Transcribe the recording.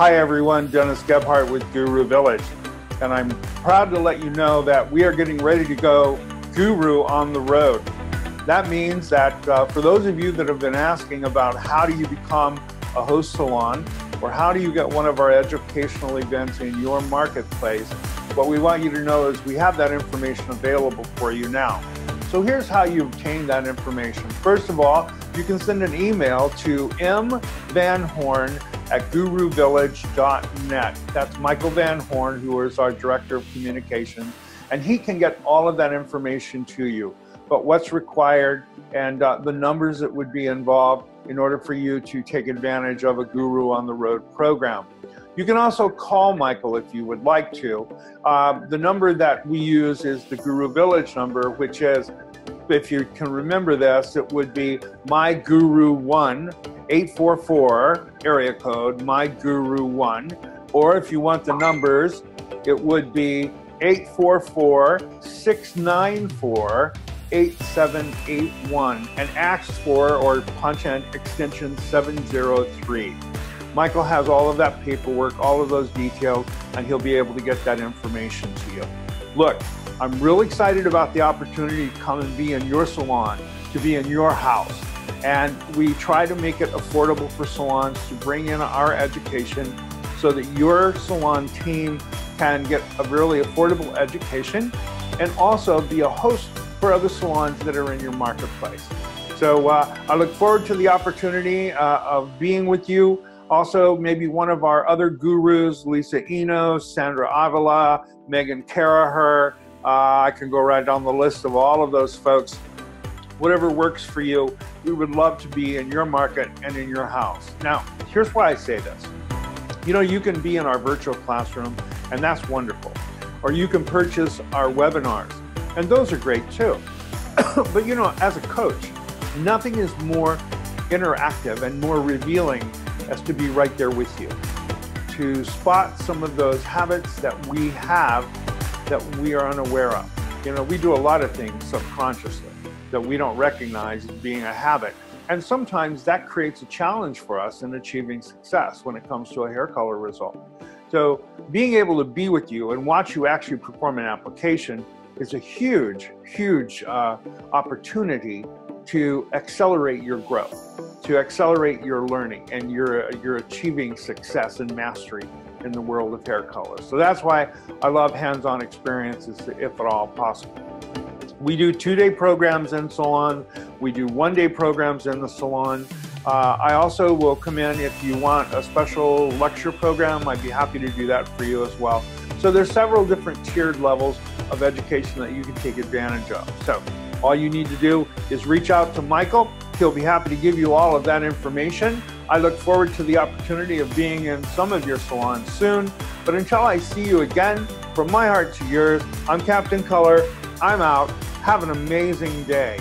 Hi everyone, Dennis Gebhart with Guru Village. And I'm proud to let you know that we are getting ready to go Guru on the road. That means that uh, for those of you that have been asking about how do you become a host salon or how do you get one of our educational events in your marketplace, what we want you to know is we have that information available for you now. So here's how you obtain that information. First of all, you can send an email to mvanhorn at guruvillage.net. That's Michael Van Horn, who is our Director of Communications, and he can get all of that information to you. But what's required and uh, the numbers that would be involved in order for you to take advantage of a Guru on the Road program. You can also call Michael if you would like to. Uh, the number that we use is the Guru Village number, which is, if you can remember this, it would be My Guru 1 844 area code, My Guru 1. Or if you want the numbers, it would be 844 694 8781 and ask for or punch in extension 703. Michael has all of that paperwork, all of those details, and he'll be able to get that information to you. Look, I'm really excited about the opportunity to come and be in your salon, to be in your house. And we try to make it affordable for salons to bring in our education so that your salon team can get a really affordable education and also be a host for other salons that are in your marketplace. So uh, I look forward to the opportunity uh, of being with you. Also, maybe one of our other gurus, Lisa Enos, Sandra Avila, Megan Caraher. Uh, I can go right down the list of all of those folks. Whatever works for you, we would love to be in your market and in your house. Now, here's why I say this. You know, you can be in our virtual classroom, and that's wonderful. Or you can purchase our webinars, and those are great too. but you know, as a coach, nothing is more interactive and more revealing as to be right there with you, to spot some of those habits that we have that we are unaware of. You know, we do a lot of things subconsciously that we don't recognize as being a habit. And sometimes that creates a challenge for us in achieving success when it comes to a hair color result. So being able to be with you and watch you actually perform an application is a huge, huge uh, opportunity to accelerate your growth, to accelerate your learning, and you're, you're achieving success and mastery in the world of hair color. So that's why I love hands-on experiences if at all possible. We do two-day programs in salon. We do one-day programs in the salon. Uh, I also will come in if you want a special lecture program. I'd be happy to do that for you as well. So there's several different tiered levels of education that you can take advantage of. So all you need to do is reach out to Michael. He'll be happy to give you all of that information. I look forward to the opportunity of being in some of your salons soon. But until I see you again, from my heart to yours, I'm Captain Color. I'm out. Have an amazing day.